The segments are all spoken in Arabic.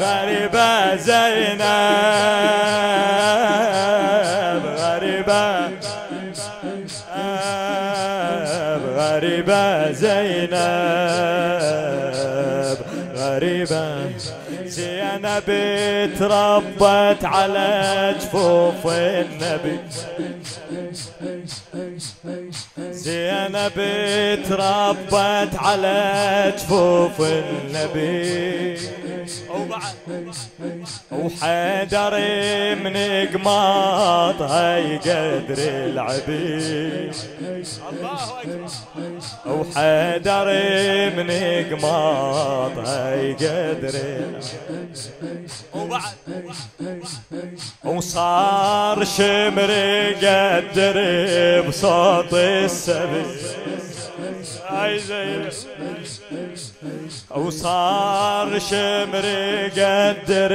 غريبة زينب غريبة غريبة زينب غريبة زينب تربت على جفوف النبي. زينب تربت على جفوف النبي. وحيدر من قماطها يقدر العبيد وحيدر من قماطها يقدر وبعد وصار شمر يقدر بصوت زين وصار شمر يقدر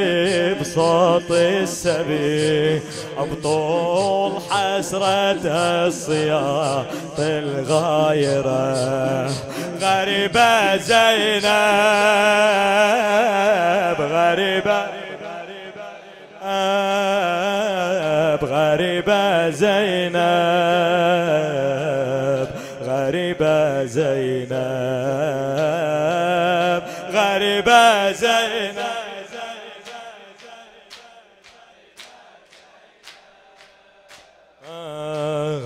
بصوت السبي بطول حسرة الصياط الغايرة غريبة زينب غريبة غريبة زينب غريبة زينب غريبة زينب.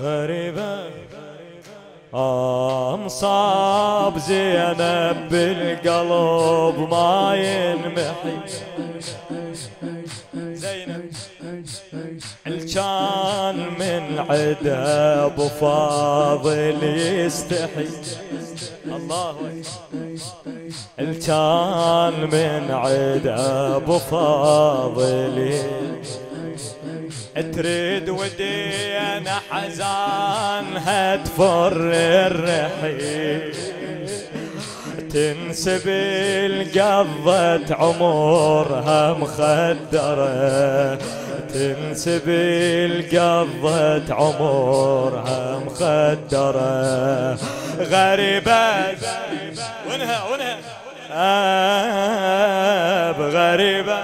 غريبة. مصاب زينب بالقلب ما ينمحي. زينب الكان من عدا ابو فاضل يستحي؟ الله الكان من عدا ابو فاضل تريد ودينا حزانها تفر الرحيل. تنسب القضة عمرها مخدرة. تنسب القضة عمرها مخدرة. غريبة. ونها ونها آه غريبة.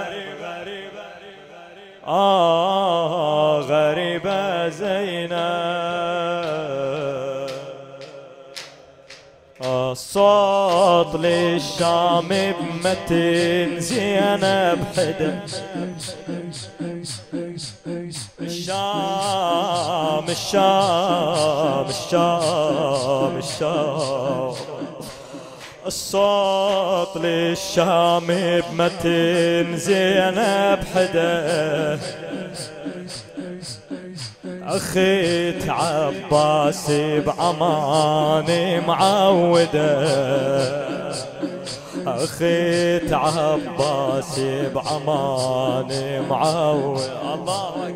آه غريبة زينب. الصوت للشام بمتن زينب حدا الشام الشام الشام الشام. الصوت للشام بمتن زينب حدا أخيت عباس بعمان معودة. أخيت عباس بعمان معود الله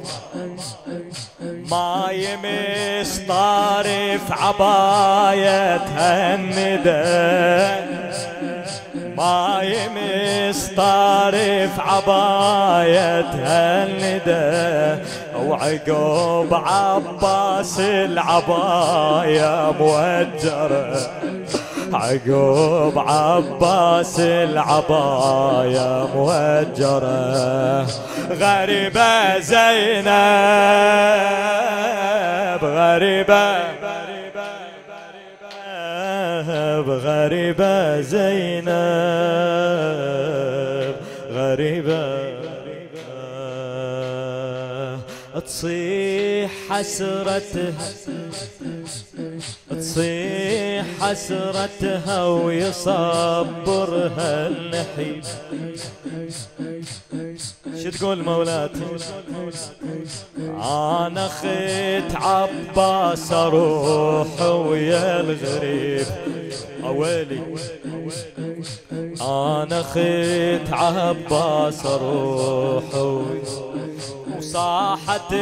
ما يمس طارف عبايتها الندى ما يمس طارف عبايتها الندى وعقوب عباس العباية موجرة. عقوب عباس العباية موجرة. غريبة زينب غريبة غريبة زينب غريبة تصيح حسرتها. تصيح حسرتها ويصبرها النحيب شو تقول مولاتي؟ أنا خيت عباس أروح ويا الغريب. اويلي أنا خيت عباس أروح وصاحت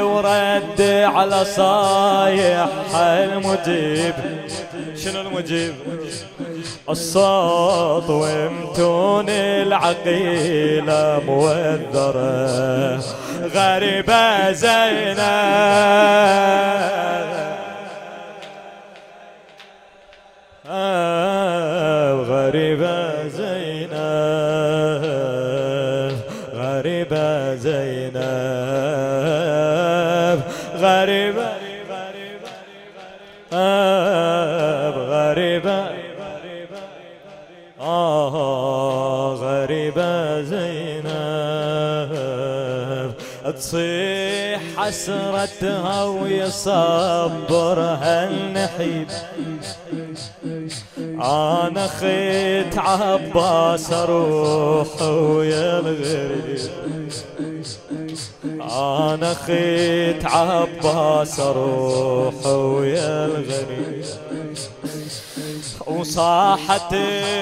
ورد على صايح المجيب. شنو المجيب؟ الصوت ومتون العقيلة موذرة غريبة زينب غريبة زينب غريبة زينب آه غريبة زينب. تصيح حسرتها ويصبرها النحيب. أنا خيت عباس أروح ويا الغريب أنا خيت عباس أروح ويا الغريب وصاحت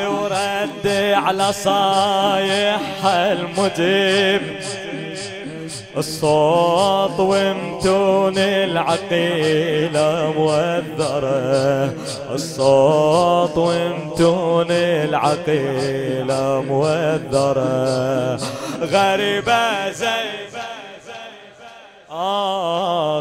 ورد على صايح المجيب. الصوت ومتون العقيلة موذرة. الصوت ومتون العقيلة موذرة. غريبة زي آه